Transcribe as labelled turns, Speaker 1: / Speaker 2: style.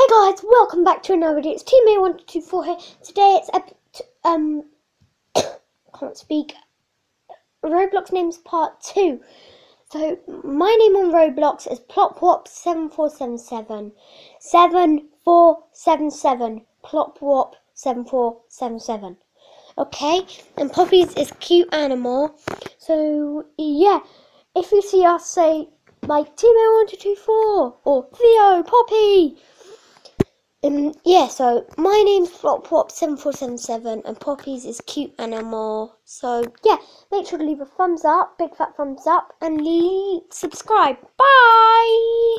Speaker 1: Hey guys, welcome back to another video. It's Team A1224 here. Today it's t- um can't speak. Roblox names part two. So my name on Roblox is Plopwop7477. 7477. Plopwop7477. Okay? And Poppy's is cute animal. So yeah. If you see us say like Team A1224 or Theo, Poppy. Um, yeah, so my name's Plopwop7477 and Poppy's is Cute Animal. So, yeah, make sure to leave a thumbs up, big fat thumbs up, and subscribe. Bye!